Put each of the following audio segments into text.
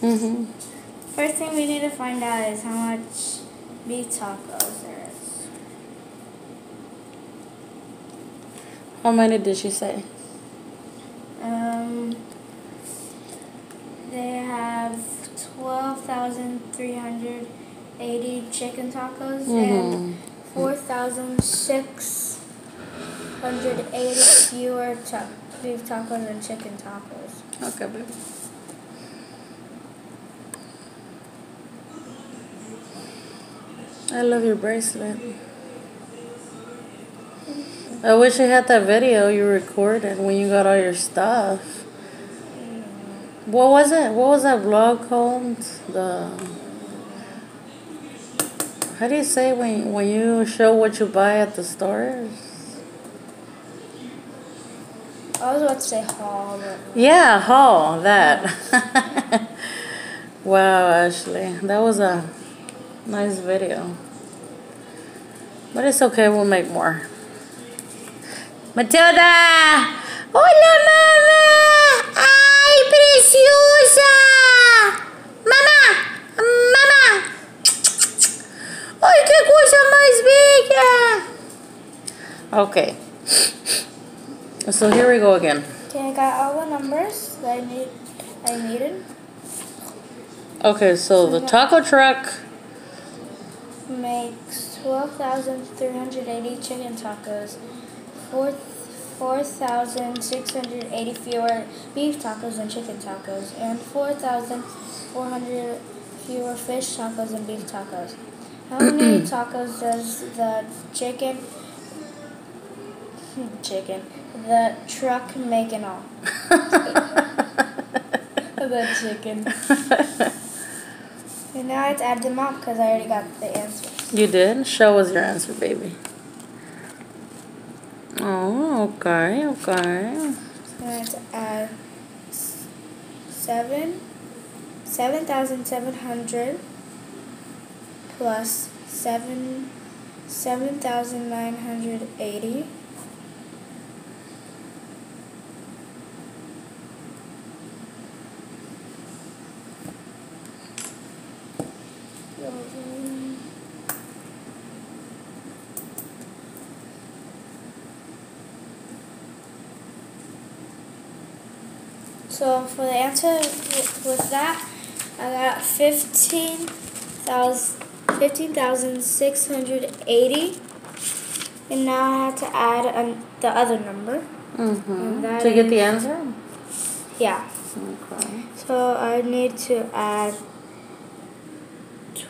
Mm-hmm. First thing we need to find out is how much beef tacos there is. How many did she say? Um, they have 12,380 chicken tacos and Mm-hmm. 4,680 fewer ta- beef tacos and chicken tacos. Okay, baby. I love your bracelet. I wish I had that video you recorded when you got all your stuff. What was it? What was that vlog called? The how do you say when when you show what you buy at the stores? I was about to say haul, but Yeah, haul that. wow, Ashley, that was a nice video. But it's okay, we'll make more. Matilda! Hola, mamá! ¡Ay, preciosa! ¡Mamá! ¡Mamá! ¡Ay, qué cosa más bella! Okay. So here we go again. okay, I got all the numbers that I need. I needed. Okay, so the taco truck. Makes 12,380 chicken tacos, 4 4,680 fewer beef tacos and chicken tacos, and 4,400 fewer fish tacos and beef tacos. How many tacos does the chicken chicken the truck make in all? the chicken. And now I have to add them up because I already got the answer. You did? Show us your answer, baby. Oh, okay, okay. So I have to add seven, 7,700 plus 7, 7,980 So for the answer with, that, I got 15,000 15,680. And now I have to add an, the other number. Mm-hmm. To get the answer? Yeah. Okay. So I need to add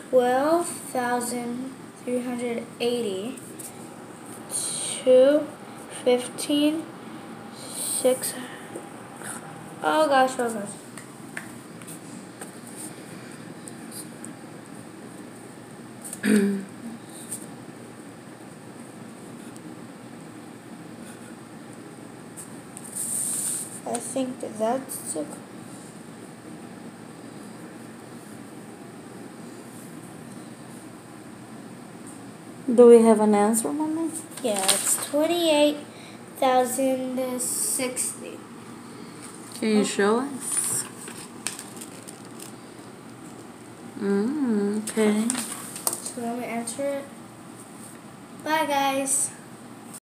12,380 to 15, 6. Oh gosh, oh gosh. I think that's a Do we have an answer, mommy? Yeah, it's 28,060. Can you show us? Mm, okay. So let me answer it. Bye, guys.